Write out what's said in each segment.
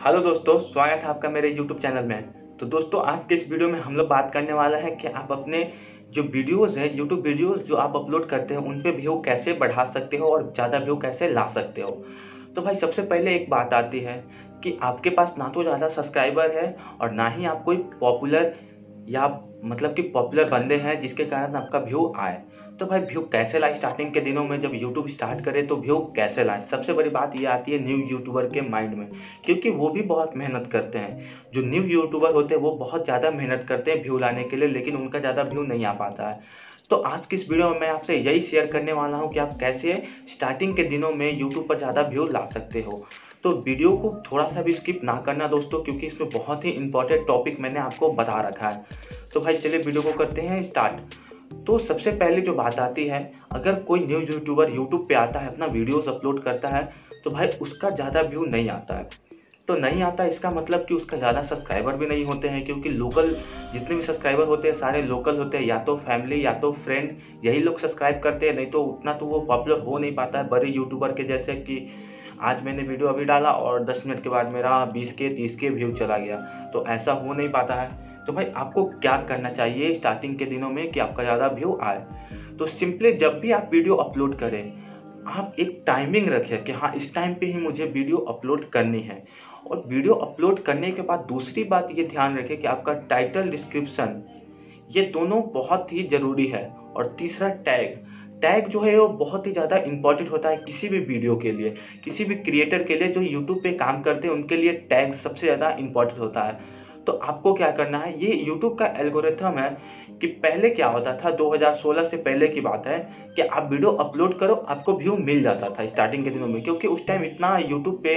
Hello दोस्तों, स्वागत है आपका मेरे यूट्यूब चैनल में। तो दोस्तों, आज के इस वीडियो में हम लोग बात करने वाला है कि आप अपने जो वीडियोस हैं यूट्यूब वीडियोस जो आप अपलोड करते हैं उन पे व्यू कैसे बढ़ा सकते हो और ज़्यादा व्यू कैसे ला सकते हो? तो भाई, सबसे पहले एक बात आती है कि आपके पास ना तो ज़्यादा सब्सक्राइबर है और ना ही आप कोई पॉपुलर या मतलब कि पॉपुलर बंदे हैं जिसके कारण आपका व्यू आए। तो भाई व्यू कैसे लाए स्टार्टिंग के दिनों में? जब यूट्यूब स्टार्ट करे तो व्यू कैसे लाए? सबसे बड़ी बात ये आती है न्यू यूट्यूबर के माइंड में, क्योंकि वो भी बहुत मेहनत करते हैं। जो न्यू यूट्यूबर होते हैं, वो बहुत ज़्यादा मेहनत करते हैं व्यू लाने के लिए, लेकिन उनका ज़्यादा व्यू नहीं आ पाता है। तो आज की इस वीडियो में मैं आपसे यही शेयर करने वाला हूँ कि आप कैसे स्टार्टिंग के दिनों में यूट्यूब पर ज़्यादा व्यू ला सकते हो। तो वीडियो को थोड़ा सा भी स्किप ना करना दोस्तों, क्योंकि इसमें बहुत ही इंपॉर्टेंट टॉपिक मैंने आपको बता रखा है। तो भाई चलिए वीडियो को करते हैं स्टार्ट तो सबसे पहले जो बात आती है, अगर कोई न्यूज़ यूट्यूबर यूट्यूब पे आता है, अपना वीडियोस अपलोड करता है तो भाई उसका ज़्यादा व्यू नहीं आता है। तो नहीं आता इसका मतलब कि उसका ज़्यादा सब्सक्राइबर भी नहीं होते हैं, क्योंकि लोकल जितने भी सब्सक्राइबर होते हैं, सारे लोकल होते हैं, या तो फैमिली या तो फ्रेंड यही लोग सब्सक्राइब करते हैं, नहीं तो उतना तो वो पॉपुलर हो नहीं पाता है, बड़े यूट्यूबर के जैसे कि आज मैंने वीडियो अभी डाला और 10 मिनट के बाद मेरा 20 के 30 के व्यू चला गया। तो ऐसा हो नहीं पाता है। तो भाई आपको क्या करना चाहिए स्टार्टिंग के दिनों में कि आपका ज़्यादा व्यू आए? तो सिंपली जब भी आप वीडियो अपलोड करें, आप एक टाइमिंग रखें कि हाँ इस टाइम पे ही मुझे वीडियो अपलोड करनी है। और वीडियो अपलोड करने के बाद दूसरी बात ये ध्यान रखें कि आपका टाइटल डिस्क्रिप्शन ये दोनों बहुत ही ज़रूरी है। और तीसरा टैग टैग जो है वो बहुत ही ज़्यादा इंपॉर्टेंट होता है किसी भी वीडियो के लिए। किसी भी क्रिएटर के लिए जो यूट्यूब पे काम करते हैं, उनके लिए टैग सबसे ज़्यादा इंपॉर्टेंट होता है। तो आपको क्या करना है? ये यूट्यूब का एल्गोरिथम है कि पहले क्या होता था? 2016 से पहले की बात है कि आप वीडियो अपलोड करो, आपको व्यू मिल जाता था स्टार्टिंग के दिनों में, क्योंकि उस टाइम इतना यूट्यूब पे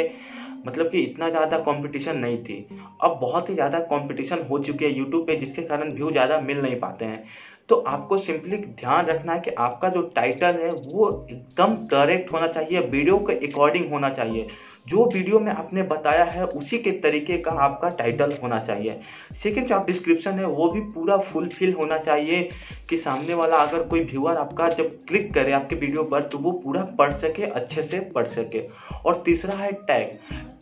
मतलब कि इतना ज़्यादा कंपटीशन नहीं थी। अब बहुत ही ज़्यादा कंपटीशन हो चुकी है यूट्यूब पे, जिसके कारण व्यू ज़्यादा मिल नहीं पाते हैं। तो आपको सिंपली ध्यान रखना है कि आपका जो टाइटल है, वो एकदम करेक्ट होना चाहिए वीडियो के अकॉर्डिंग होना चाहिए। जो वीडियो में आपने बताया है, उसी के तरीके का आपका टाइटल होना चाहिए। सेकेंड जो आप डिस्क्रिप्शन है, वो भी पूरा फुलफिल होना चाहिए कि सामने वाला अगर कोई व्यूअर आपका जब क्लिक करे आपके वीडियो पर तो वो पूरा पढ़ सके, अच्छे से पढ़ सके। और तीसरा है टैग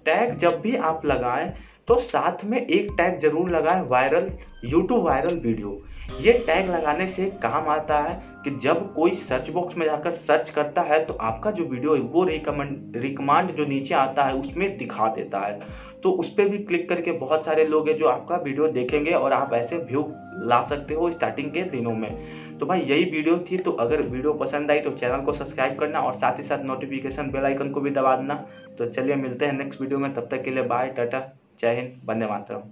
टैग जब भी आप लगाएँ तो साथ में एक टैग ज़रूर लगाएँ वायरल यूट्यूब वायरल वीडियो ये टैग लगाने से काम आता है कि जब कोई सर्च बॉक्स में जाकर सर्च करता है तो आपका जो वीडियो है, वो रिकमेंड रिकमांड जो नीचे आता है, उसमें दिखा देता है। तो उस पर भी क्लिक करके बहुत सारे लोग हैं जो आपका वीडियो देखेंगे और आप ऐसे व्यू ला सकते हो स्टार्टिंग के दिनों में। तो भाई, यही वीडियो थी तो अगर वीडियो पसंद आई तो चैनल को सब्सक्राइब करना और साथ ही साथ नोटिफिकेशन बेल आइकन को भी दबा देना। तो चलिए मिलते हैं नेक्स्ट वीडियो में, तब तक के लिए बाय टाटा, जय हिंद बंदे मातरम।